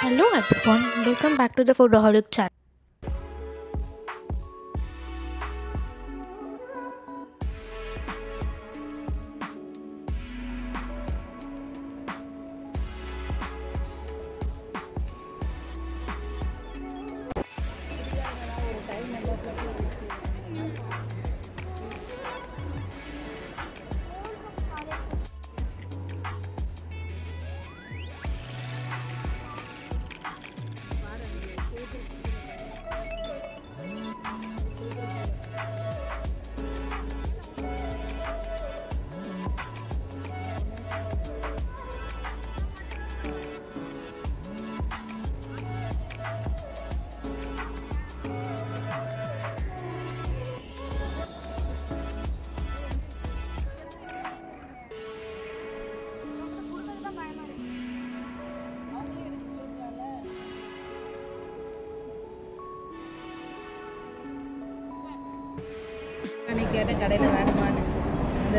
Hello everyone, welcome back to the Foodaholic channel. அன்னைக்கு கேட்டேன் கடையில் வேணுமான்னு. இந்த